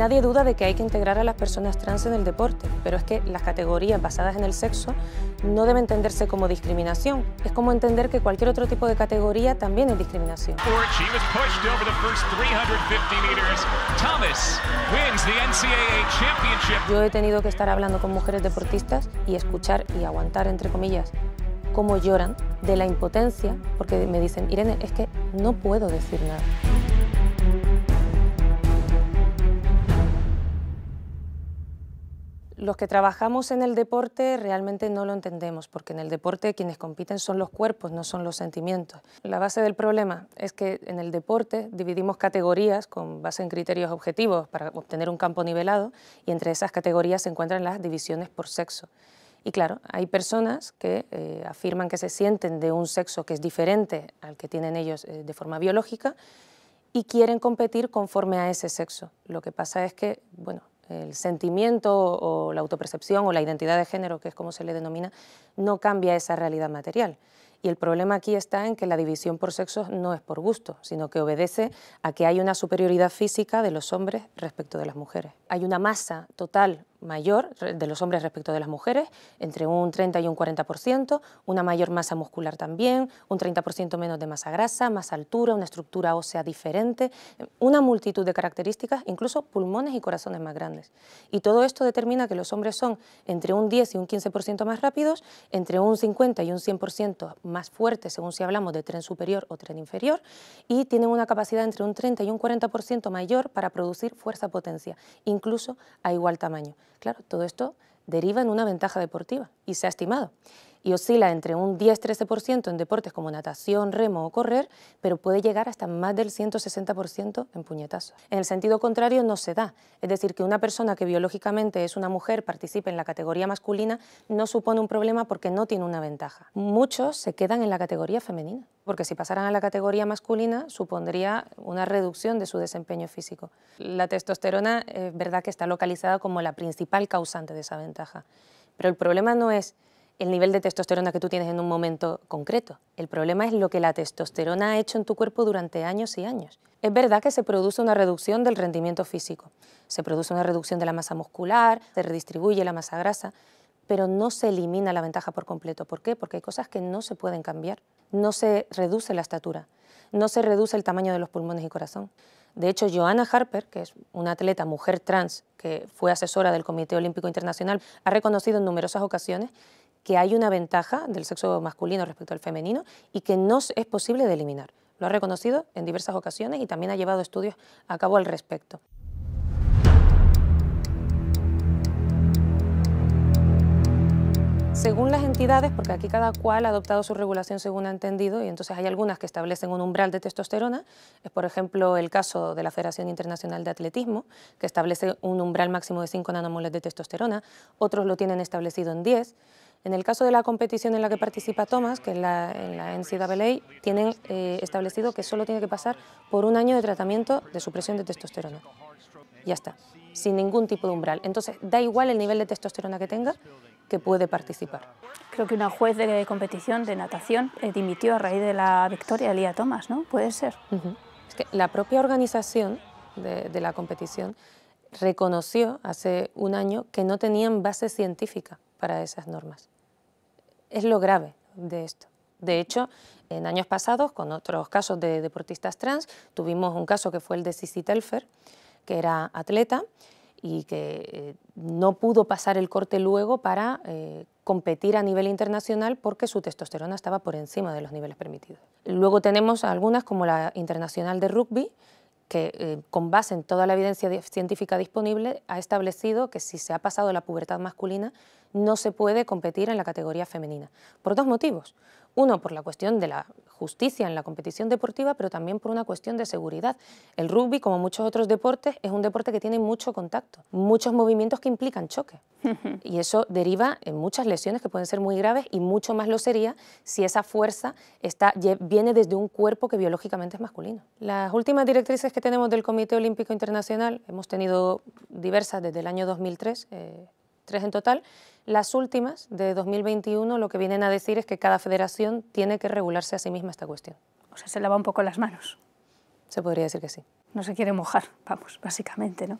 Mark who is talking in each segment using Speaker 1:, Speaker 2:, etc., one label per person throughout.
Speaker 1: Nadie duda de que hay que integrar a las personas trans en el deporte, pero es que las categorías basadas en el sexo no deben entenderse como discriminación. Es como entender que cualquier otro tipo de categoría también es discriminación. Yo he tenido que estar hablando con mujeres deportistas y escuchar y aguantar, entre comillas, cómo lloran de la impotencia, porque me dicen, Irene, es que no puedo decir nada. Los que trabajamos en el deporte realmente no lo entendemos, porque en el deporte quienes compiten son los cuerpos, no son los sentimientos. La base del problema es que en el deporte dividimos categorías con base en criterios objetivos para obtener un campo nivelado y entre esas categorías se encuentran las divisiones por sexo. Y claro, hay personas que eh, afirman que se sienten de un sexo que es diferente al que tienen ellos eh, de forma biológica y quieren competir conforme a ese sexo. Lo que pasa es que, bueno, el sentimiento o la autopercepción o la identidad de género, que es como se le denomina, no cambia esa realidad material. Y el problema aquí está en que la división por sexos no es por gusto, sino que obedece a que hay una superioridad física de los hombres respecto de las mujeres. Hay una masa total mayor de los hombres respecto de las mujeres, entre un 30 y un 40%, una mayor masa muscular también, un 30% menos de masa grasa, más altura, una estructura ósea diferente, una multitud de características, incluso pulmones y corazones más grandes. Y todo esto determina que los hombres son entre un 10 y un 15% más rápidos, entre un 50 y un 100% más fuertes según si hablamos de tren superior o tren inferior, y tienen una capacidad entre un 30 y un 40% mayor para producir fuerza-potencia, incluso a igual tamaño. Claro, todo esto deriva en una ventaja deportiva y se ha estimado y oscila entre un 10-13% en deportes como natación, remo o correr, pero puede llegar hasta más del 160% en puñetazos. En el sentido contrario no se da, es decir, que una persona que biológicamente es una mujer participe en la categoría masculina no supone un problema porque no tiene una ventaja. Muchos se quedan en la categoría femenina, porque si pasaran a la categoría masculina supondría una reducción de su desempeño físico. La testosterona es verdad que está localizada como la principal causante de esa ventaja, pero el problema no es el nivel de testosterona que tú tienes en un momento concreto. El problema es lo que la testosterona ha hecho en tu cuerpo durante años y años. Es verdad que se produce una reducción del rendimiento físico, se produce una reducción de la masa muscular, se redistribuye la masa grasa, pero no se elimina la ventaja por completo. ¿Por qué? Porque hay cosas que no se pueden cambiar. No se reduce la estatura, no se reduce el tamaño de los pulmones y corazón. De hecho, Joanna Harper, que es una atleta mujer trans que fue asesora del Comité Olímpico Internacional, ha reconocido en numerosas ocasiones que hay una ventaja del sexo masculino respecto al femenino y que no es posible de eliminar. Lo ha reconocido en diversas ocasiones y también ha llevado estudios a cabo al respecto. Según las entidades, porque aquí cada cual ha adoptado su regulación según ha entendido, y entonces hay algunas que establecen un umbral de testosterona, es por ejemplo el caso de la Federación Internacional de Atletismo, que establece un umbral máximo de 5 nanomoles de testosterona, otros lo tienen establecido en 10, en el caso de la competición en la que participa Thomas, que es la, en la NCAA, tienen eh, establecido que solo tiene que pasar por un año de tratamiento de supresión de testosterona. Ya está, sin ningún tipo de umbral. Entonces, da igual el nivel de testosterona que tenga, que puede participar.
Speaker 2: Creo que una juez de competición de natación eh, dimitió a raíz de la victoria de Lía Thomas, ¿no? Puede ser.
Speaker 1: Es que la propia organización de, de la competición reconoció hace un año que no tenían base científica para esas normas. Es lo grave de esto. De hecho, en años pasados, con otros casos de deportistas trans, tuvimos un caso que fue el de Sissi Telfer, que era atleta y que eh, no pudo pasar el corte luego para eh, competir a nivel internacional porque su testosterona estaba por encima de los niveles permitidos. Luego tenemos algunas como la Internacional de Rugby, que eh, con base en toda la evidencia científica disponible ha establecido que si se ha pasado la pubertad masculina no se puede competir en la categoría femenina, por dos motivos. Uno, por la cuestión de la justicia en la competición deportiva, pero también por una cuestión de seguridad. El rugby, como muchos otros deportes, es un deporte que tiene mucho contacto, muchos movimientos que implican choque. y eso deriva en muchas lesiones que pueden ser muy graves y mucho más lo sería si esa fuerza está, viene desde un cuerpo que biológicamente es masculino. Las últimas directrices que tenemos del Comité Olímpico Internacional, hemos tenido diversas desde el año 2003, eh, tres en total, las últimas, de 2021, lo que vienen a decir es que cada federación tiene que regularse a sí misma esta cuestión.
Speaker 2: O sea, se lava un poco las manos.
Speaker 1: Se podría decir que sí.
Speaker 2: No se quiere mojar, vamos, básicamente, ¿no?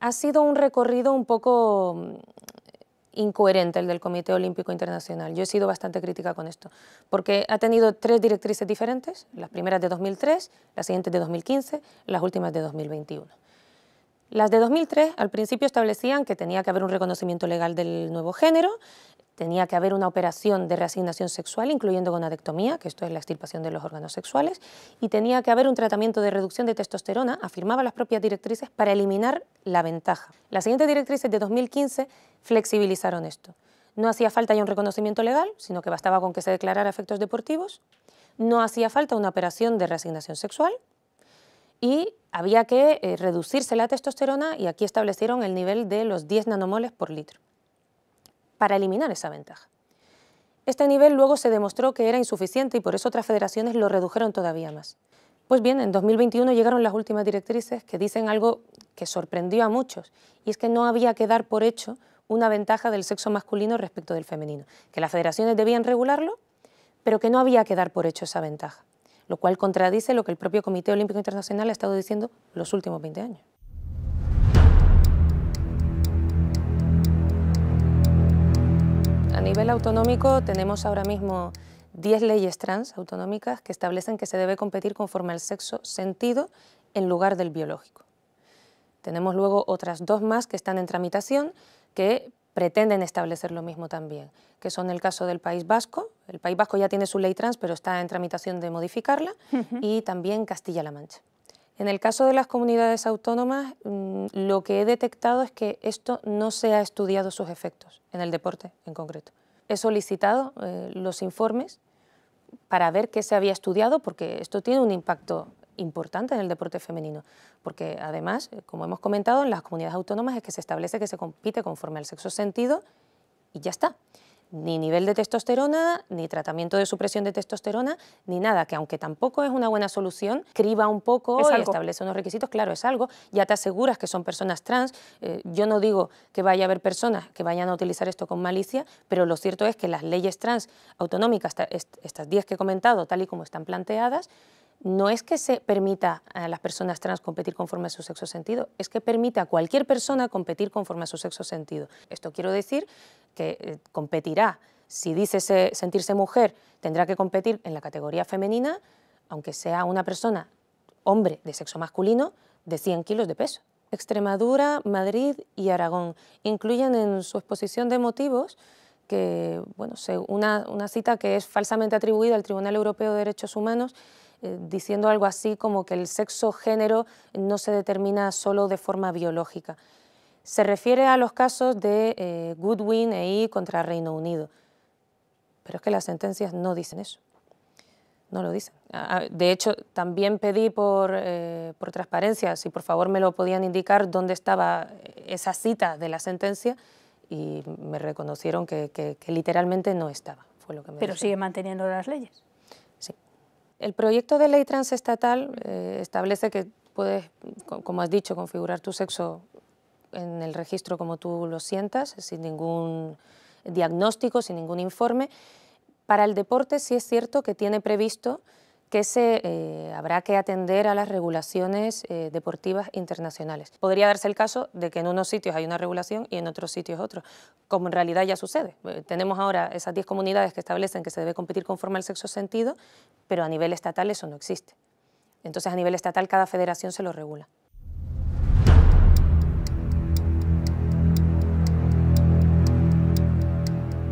Speaker 1: Ha sido un recorrido un poco mm, incoherente el del Comité Olímpico Internacional. Yo he sido bastante crítica con esto, porque ha tenido tres directrices diferentes, las primeras de 2003, las siguientes de 2015, las últimas de 2021. Las de 2003 al principio establecían que tenía que haber un reconocimiento legal del nuevo género, tenía que haber una operación de reasignación sexual, incluyendo gonadectomía, que esto es la extirpación de los órganos sexuales, y tenía que haber un tratamiento de reducción de testosterona, afirmaba las propias directrices, para eliminar la ventaja. Las siguientes directrices de 2015 flexibilizaron esto. No hacía falta ya un reconocimiento legal, sino que bastaba con que se declarara efectos deportivos, no hacía falta una operación de reasignación sexual, y había que eh, reducirse la testosterona y aquí establecieron el nivel de los 10 nanomoles por litro para eliminar esa ventaja. Este nivel luego se demostró que era insuficiente y por eso otras federaciones lo redujeron todavía más. Pues bien, en 2021 llegaron las últimas directrices que dicen algo que sorprendió a muchos, y es que no había que dar por hecho una ventaja del sexo masculino respecto del femenino, que las federaciones debían regularlo, pero que no había que dar por hecho esa ventaja, lo cual contradice lo que el propio Comité Olímpico Internacional ha estado diciendo los últimos 20 años. A nivel autonómico tenemos ahora mismo 10 leyes trans autonómicas que establecen que se debe competir conforme al sexo sentido en lugar del biológico. Tenemos luego otras dos más que están en tramitación que pretenden establecer lo mismo también, que son el caso del País Vasco. El País Vasco ya tiene su ley trans, pero está en tramitación de modificarla, y también Castilla-La Mancha. En el caso de las comunidades autónomas, mm, lo que he detectado es que esto no se ha estudiado sus efectos, en el deporte en concreto. He solicitado eh, los informes para ver qué se había estudiado, porque esto tiene un impacto importante en el deporte femenino, porque además, eh, como hemos comentado, en las comunidades autónomas es que se establece que se compite conforme al sexo sentido y ya está. Ni nivel de testosterona, ni tratamiento de supresión de testosterona, ni nada, que aunque tampoco es una buena solución, criba un poco y establece unos requisitos, claro, es algo, ya te aseguras que son personas trans, eh, yo no digo que vaya a haber personas que vayan a utilizar esto con malicia, pero lo cierto es que las leyes trans autonómicas, estas 10 que he comentado, tal y como están planteadas, no es que se permita a las personas trans competir conforme a su sexo sentido, es que permite a cualquier persona competir conforme a su sexo sentido. Esto quiero decir que eh, competirá, si dice sentirse mujer, tendrá que competir en la categoría femenina, aunque sea una persona, hombre de sexo masculino, de 100 kilos de peso. Extremadura, Madrid y Aragón incluyen en su exposición de motivos que, bueno, una, una cita que es falsamente atribuida al Tribunal Europeo de Derechos Humanos eh, diciendo algo así como que el sexo-género no se determina solo de forma biológica. Se refiere a los casos de eh, Goodwin e I contra Reino Unido, pero es que las sentencias no dicen eso, no lo dicen. De hecho, también pedí por, eh, por transparencia, si por favor me lo podían indicar dónde estaba esa cita de la sentencia y me reconocieron que, literalmente no estaba. Fue lo que me
Speaker 2: pero sigue manteniendo las leyes.
Speaker 1: El proyecto de ley transestatal eh, establece que puedes, como has dicho, configurar tu sexo en el registro como tú lo sientas, sin ningún diagnóstico, sin ningún informe. Para el deporte sí es cierto que tiene previsto que se, eh, habrá que atender a las regulaciones eh, deportivas internacionales. Podría darse el caso de que en unos sitios hay una regulación y en otros sitios otro, como en realidad ya sucede. Eh, tenemos ahora esas 10 comunidades que establecen que se debe competir conforme al sexo sentido, pero a nivel estatal eso no existe. Entonces a nivel estatal cada federación se lo regula.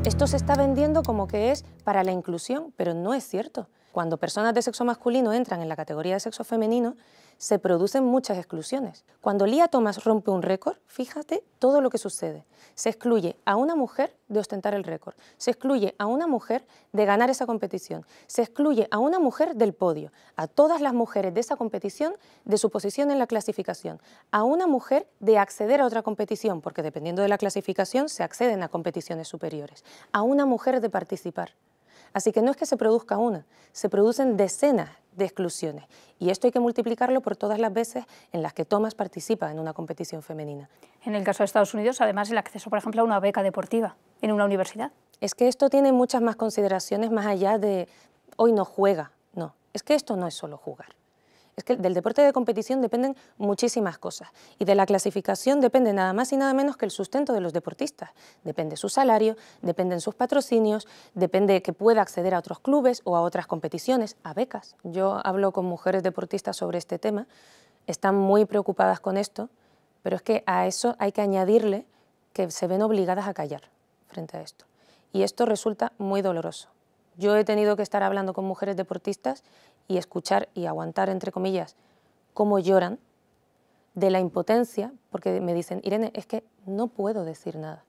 Speaker 1: Esto se está vendiendo como que es para la inclusión, pero no es cierto. Cuando personas de sexo masculino entran en la categoría de sexo femenino, se producen muchas exclusiones. Cuando Lía Thomas rompe un récord, fíjate todo lo que sucede. Se excluye a una mujer de ostentar el récord, se excluye a una mujer de ganar esa competición, se excluye a una mujer del podio, a todas las mujeres de esa competición de su posición en la clasificación, a una mujer de acceder a otra competición, porque dependiendo de la clasificación se acceden a competiciones superiores, a una mujer de participar. Así que no es que se produzca una, se producen decenas de exclusiones y esto hay que multiplicarlo por todas las veces en las que Thomas participa en una competición femenina.
Speaker 2: En el caso de Estados Unidos, además, el acceso, por ejemplo, a una beca deportiva en una universidad.
Speaker 1: Es que esto tiene muchas más consideraciones más allá de hoy no juega, no, es que esto no es solo jugar. Es que del deporte de competición dependen muchísimas cosas y de la clasificación depende nada más y nada menos que el sustento de los deportistas. Depende su salario, dependen sus patrocinios, depende que pueda acceder a otros clubes o a otras competiciones, a becas. Yo hablo con mujeres deportistas sobre este tema, están muy preocupadas con esto, pero es que a eso hay que añadirle que se ven obligadas a callar frente a esto. Y esto resulta muy doloroso. Yo he tenido que estar hablando con mujeres deportistas y escuchar y aguantar, entre comillas, cómo lloran de la impotencia, porque me dicen, Irene, es que no puedo decir nada.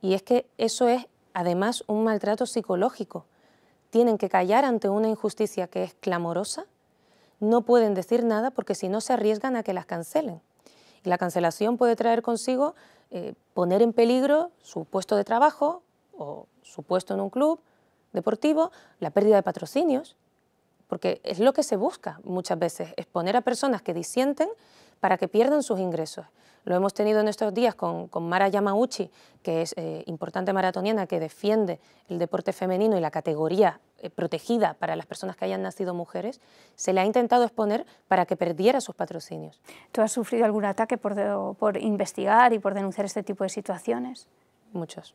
Speaker 1: Y es que eso es además un maltrato psicológico. Tienen que callar ante una injusticia que es clamorosa, no pueden decir nada porque si no se arriesgan a que las cancelen. Y la cancelación puede traer consigo eh, poner en peligro su puesto de trabajo o su puesto en un club deportivo, la pérdida de patrocinios, porque es lo que se busca muchas veces, exponer a personas que disienten para que pierdan sus ingresos. Lo hemos tenido en estos días con, Mara Yamauchi, que es eh, importante maratoniana que defiende el deporte femenino y la categoría eh, protegida para las personas que hayan nacido mujeres, se le ha intentado exponer para que perdiera sus patrocinios.
Speaker 2: ¿Tú has sufrido algún ataque por, por investigar y por denunciar este tipo de situaciones?
Speaker 1: Muchos.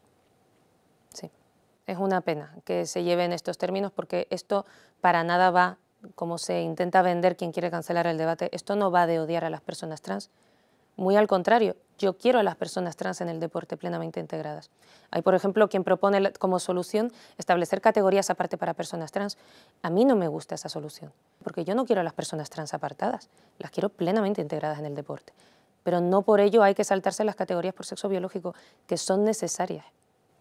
Speaker 1: Es una pena que se lleven estos términos porque esto para nada va, como se intenta vender quien quiere cancelar el debate, esto no va de odiar a las personas trans. Muy al contrario, yo quiero a las personas trans en el deporte plenamente integradas. Hay, por ejemplo, quien propone como solución establecer categorías aparte para personas trans. A mí no me gusta esa solución, porque yo no quiero a las personas trans apartadas, las quiero plenamente integradas en el deporte. Pero no por ello hay que saltarse las categorías por sexo biológico, que son necesarias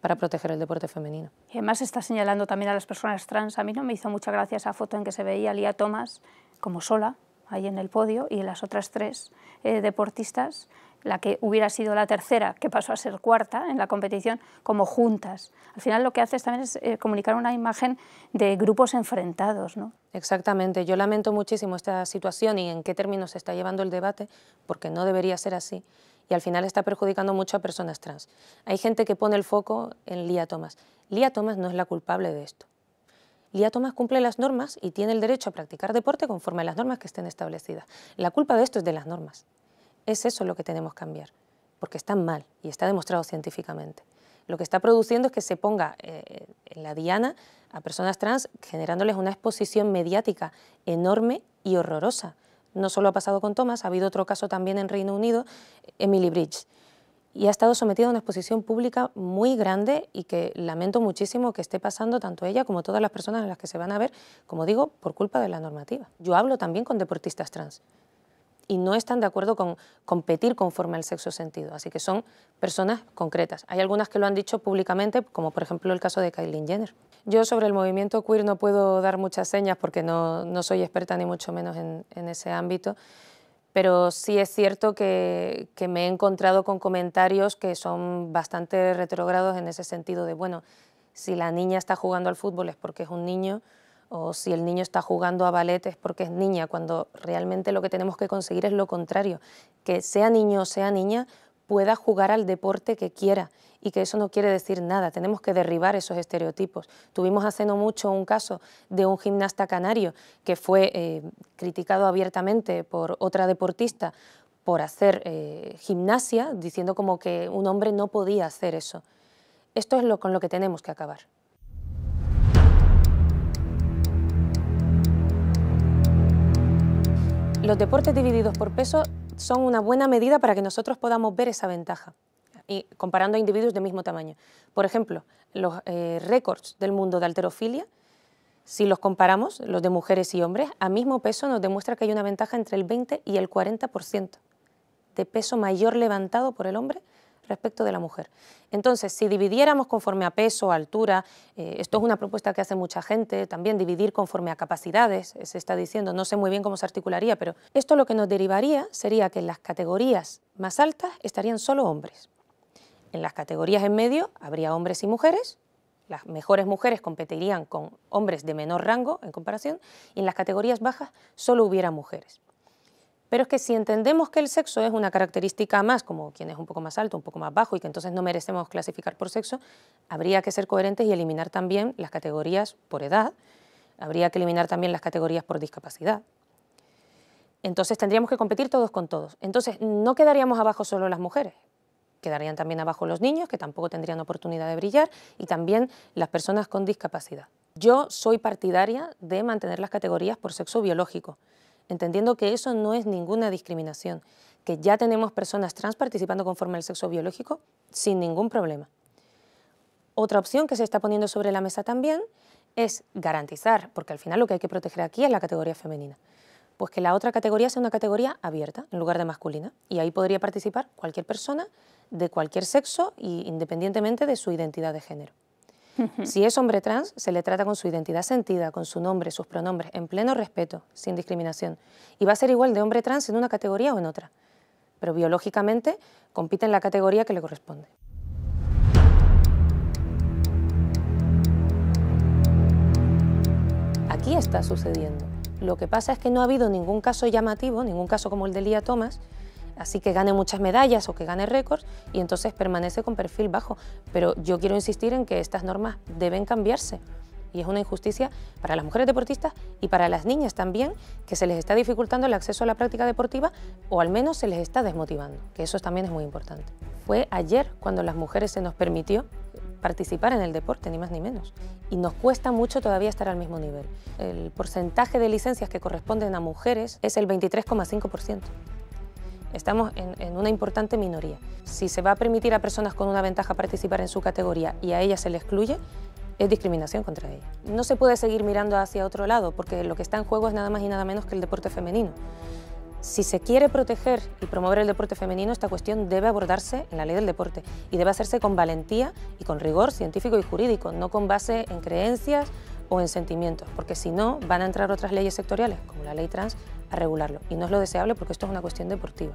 Speaker 1: para proteger el deporte femenino.
Speaker 2: Y además está señalando también a las personas trans. A mí no me hizo mucha gracia esa foto en que se veía a Lía Thomas como sola, ahí en el podio, y las otras tres eh, deportistas, la que hubiera sido la tercera, que pasó a ser cuarta en la competición, como juntas. Al final lo que hace también es eh, comunicar una imagen de grupos enfrentados. ¿no?
Speaker 1: Exactamente. Yo lamento muchísimo esta situación y en qué términos se está llevando el debate, porque no debería ser así y al final está perjudicando mucho a personas trans. Hay gente que pone el foco en Lía Thomas. Lía Thomas no es la culpable de esto. Lía Thomas cumple las normas y tiene el derecho a practicar deporte conforme a las normas que estén establecidas. La culpa de esto es de las normas. Es eso lo que tenemos que cambiar, porque están mal y está demostrado científicamente. Lo que está produciendo es que se ponga eh, en la diana a personas trans generándoles una exposición mediática enorme y horrorosa no solo ha pasado con Thomas, ha habido otro caso también en Reino Unido, Emily Bridge. Y ha estado sometida a una exposición pública muy grande y que lamento muchísimo que esté pasando tanto ella como todas las personas a las que se van a ver, como digo, por culpa de la normativa. Yo hablo también con deportistas trans y no están de acuerdo con competir conforme al sexo sentido, así que son personas concretas. Hay algunas que lo han dicho públicamente, como por ejemplo el caso de Kylie Jenner. Yo sobre el movimiento queer no puedo dar muchas señas porque no, no soy experta ni mucho menos en, ese ámbito, pero sí es cierto que, que, me he encontrado con comentarios que son bastante retrogrados en ese sentido de, bueno, si la niña está jugando al fútbol es porque es un niño, o si el niño está jugando a ballet es porque es niña, cuando realmente lo que tenemos que conseguir es lo contrario, que sea niño o sea niña pueda jugar al deporte que quiera y que eso no quiere decir nada, tenemos que derribar esos estereotipos. Tuvimos hace no mucho un caso de un gimnasta canario que fue eh, criticado abiertamente por otra deportista por hacer eh, gimnasia, diciendo como que un hombre no podía hacer eso. Esto es lo con lo que tenemos que acabar. Los deportes divididos por peso son una buena medida para que nosotros podamos ver esa ventaja y comparando a individuos de mismo tamaño. Por ejemplo, los eh, récords del mundo de alterofilia, si los comparamos, los de mujeres y hombres, a mismo peso nos demuestra que hay una ventaja entre el 20 y el 40% de peso mayor levantado por el hombre respecto de la mujer. Entonces, si dividiéramos conforme a peso, altura, eh, esto es una propuesta que hace mucha gente, también dividir conforme a capacidades, se está diciendo, no sé muy bien cómo se articularía, pero esto lo que nos derivaría sería que en las categorías más altas estarían solo hombres. En las categorías en medio habría hombres y mujeres, las mejores mujeres competirían con hombres de menor rango en comparación, y en las categorías bajas solo hubiera mujeres. Pero es que si entendemos que el sexo es una característica más, como quien es un poco más alto, un poco más bajo y que entonces no merecemos clasificar por sexo, habría que ser coherentes y eliminar también las categorías por edad, habría que eliminar también las categorías por discapacidad. Entonces tendríamos que competir todos con todos. Entonces no quedaríamos abajo solo las mujeres, quedarían también abajo los niños, que tampoco tendrían oportunidad de brillar, y también las personas con discapacidad. Yo soy partidaria de mantener las categorías por sexo biológico, entendiendo que eso no es ninguna discriminación, que ya tenemos personas trans participando conforme al sexo biológico sin ningún problema. Otra opción que se está poniendo sobre la mesa también es garantizar, porque al final lo que hay que proteger aquí es la categoría femenina, pues que la otra categoría sea una categoría abierta en lugar de masculina y ahí podría participar cualquier persona de cualquier sexo y independientemente de su identidad de género. Si es hombre trans, se le trata con su identidad sentida, con su nombre, sus pronombres, en pleno respeto, sin discriminación. Y va a ser igual de hombre trans en una categoría o en otra. Pero biológicamente compite en la categoría que le corresponde. Aquí está sucediendo. Lo que pasa es que no ha habido ningún caso llamativo, ningún caso como el de Lía Thomas, así que gane muchas medallas o que gane récords y entonces permanece con perfil bajo. Pero yo quiero insistir en que estas normas deben cambiarse y es una injusticia para las mujeres deportistas y para las niñas también, que se les está dificultando el acceso a la práctica deportiva o al menos se les está desmotivando, que eso también es muy importante. Fue ayer cuando las mujeres se nos permitió participar en el deporte, ni más ni menos. Y nos cuesta mucho todavía estar al mismo nivel. El porcentaje de licencias que corresponden a mujeres es el 23,5%. Estamos en, una importante minoría. Si se va a permitir a personas con una ventaja participar en su categoría y a ellas se les excluye, es discriminación contra ellas. No se puede seguir mirando hacia otro lado porque lo que está en juego es nada más y nada menos que el deporte femenino. Si se quiere proteger y promover el deporte femenino, esta cuestión debe abordarse en la ley del deporte y debe hacerse con valentía y con rigor científico y jurídico, no con base en creencias o en sentimientos, porque si no van a entrar otras leyes sectoriales, como la ley trans, a regularlo. Y no es lo deseable porque esto es una cuestión deportiva.